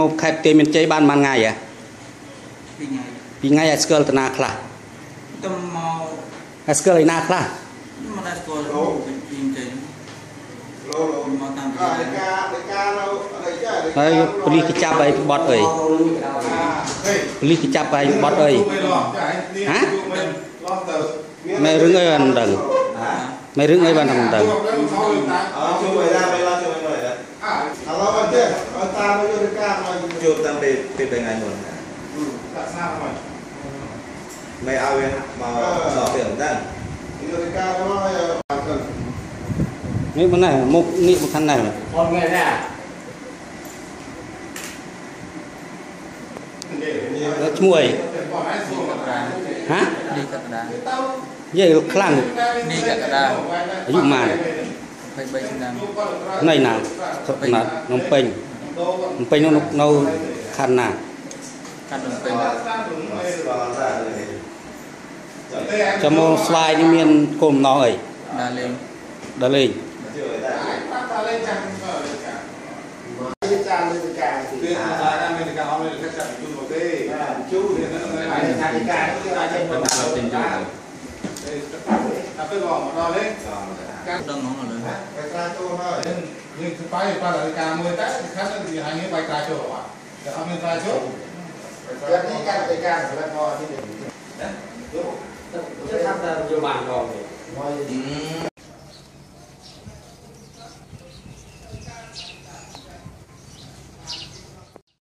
មកខេត្តទេមានជ័យបានប៉ុន្មានថ្ងៃហ៎ពីថ្ងៃពីថ្ងៃឲ្យស្គាល់តាណាខ្លះទៅមកឲ្យស្គាល់ឯណាខ្លះមកដល់ស្គាល់ពីចេញឡូឡូមកតាមពីអាលេកាលេកានៅអីចាលេកាហើយប៉ូលីសគេចាប់ឲ្យបត់អីហេប៉ូលីសគេចាប់ឲ្យបត់អីហ៎ឡោះទៅមិនរឿងអីបានមិនដឹងមិនរឿងអីបានមិនដឹងអើជួយដែរមិនឡាជួយមិនដែរឥឡូវអត់ទេអត់តាមទៅលេកាមក ជួបតាំងពីពី3ថ្ងៃមុនសាសនាមកមិនឲ្យវាមកដល់ពេលហ្នឹងនេះមិនណែមុខនេះមិនខាន់ណែផងថ្ងៃណាឈ្មោះអីហ៎នេះកណ្ដាលនិយាយខ្លាំងនេះកណ្ដាលអាយុប៉ុន្មាន23ឆ្នាំណៃណាសុខណាត់នំពេញ នំពេញនៅនៅខណ្ឌណាកាត់នំពេញចាំមកស្វាយនេះមានគោលបំណងអីដាលេងដល់លេង cái cha lên cái ca thì ពេលអាអាមេរិកអមេរិកចាក់ជូនមកទេជូននេះនៅ phải là cái ca nó cái ca trên ទៅ một មកទិញចូលអាពេលបងមកដល់លេដឹងហ្មងឥឡូវ បៃតាចូលហើយយើងស្បាយបាល់ការមួយតែខាងនេះហាងនេះ